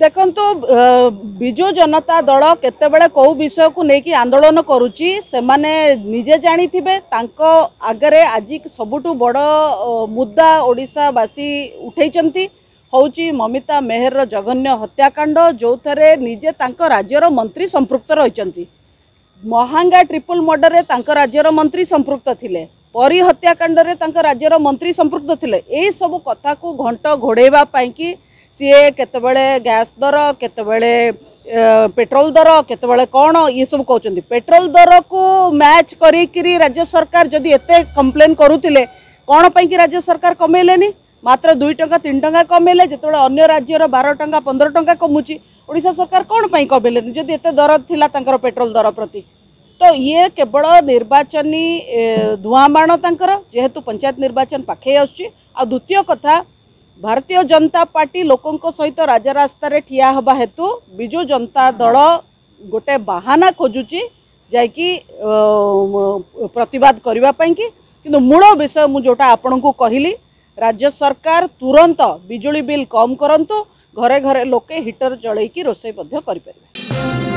ଦେଖନ୍ତୁ ବିଜୁ ଜନତା ଦଳ କେତେବେଳେ କେଉଁ ବିଷୟକୁ ନେଇକି ଆନ୍ଦୋଳନ କରୁଛି ସେମାନେ ନିଜେ ଜାଣିଥିବେ ତାଙ୍କ ଆଗରେ ଆଜି ସବୁଠୁ ବଡ଼ ଅ, ମୁଦ୍ଦା ଓଡ଼ିଶାବାସୀ ଉଠେଇଛନ୍ତି। ହେଉଛି ମମିତା ମେହେରର ଜଘନ୍ୟ ହତ୍ୟାକାଣ୍ଡ ଯେଉଁଥିରେ ନିଜେ ତାଙ୍କ ରାଜ୍ୟର ମନ୍ତ୍ରୀ ସମ୍ପୃକ୍ତ ରହିଛନ୍ତି। ମହାଙ୍ଗା ଟ୍ରିପଲ ମର୍ଡରରେ ତାଙ୍କ ରାଜ୍ୟର ମନ୍ତ୍ରୀ ସମ୍ପୃକ୍ତ ଥିଲେ। ପରୀ ହତ୍ୟାକାଣ୍ଡରେ ତାଙ୍କ ରାଜ୍ୟର ମନ୍ତ୍ରୀ ସମ୍ପୃକ୍ତ ଥିଲେ। ଏଇସବୁ କଥାକୁ ଘଣ୍ଟ ଘୋଡ଼େଇବା ପାଇଁକି ସିଏ କେତେବେଳେ ଗ୍ୟାସ୍ ଦର କେତେବେଳେ ଏ, ପେଟ୍ରୋଲ ଦର କେତେବେଳେ କ'ଣ ଇଏସବୁ କହୁଛନ୍ତି। ପେଟ୍ରୋଲ ଦରକୁ ମ୍ୟାଚ୍ କରିକିରି ରାଜ୍ୟ ସରକାର ଯଦି ଏତେ କମ୍ପ୍ଲେନ୍ କରୁଥିଲେ କ'ଣ ପାଇଁକି ରାଜ୍ୟ ସରକାର କମେଇଲେନି? ମାତ୍ର ଦୁଇ ଟଙ୍କା ତିନି ଟଙ୍କା କମେଇଲେ ଯେତେବେଳେ ଅନ୍ୟ ରାଜ୍ୟର ବାର ଟଙ୍କା ପନ୍ଦର ଟଙ୍କା କମୁଛି ଓଡ଼ିଶା ସରକାର କ'ଣ ପାଇଁ କମେଇଲେନି? ଯଦି ଏତେ ଦର ଥିଲା ତାଙ୍କର ପେଟ୍ରୋଲ ଦର ପ୍ରତି। ତ ଇଏ କେବଳ ନିର୍ବାଚନୀ ଏ, ଧୂଆଁବାଣ ତାଙ୍କର ଯେହେତୁ ପଞ୍ଚାୟତ ନିର୍ବାଚନ ପାଖେଇ ଆସୁଛି। ଆଉ ଦ୍ୱିତୀୟ କଥା ଭାରତୀୟ ଜନତା ପାର୍ଟି ଲୋକଙ୍କ ସହିତ ରାଜରାସ୍ତାରେ ଠିଆ ହେବା ହେତୁ ବିଜୁ ଜନତା ଦଳ ଗୋଟେ ବାହାନା ଖୋଜୁଛି ଯାଇକି ପ୍ରତିବାଦ କରିବା ପାଇଁକି କିନ୍ତୁ ମୂଳ ବିଷୟ ମୁଁ ଯେଉଁଟା ଆପଣଙ୍କୁ କହିଲି ରାଜ୍ୟ ସରକାର ତୁରନ୍ତ ବିଜୁଳି ବିଲ୍ କମ୍ କରନ୍ତୁ ଘରେ ଘରେ ଲୋକେ ହିଟର ଜଳେଇକି ରୋଷେଇ ମଧ୍ୟ କରିପାରିବେ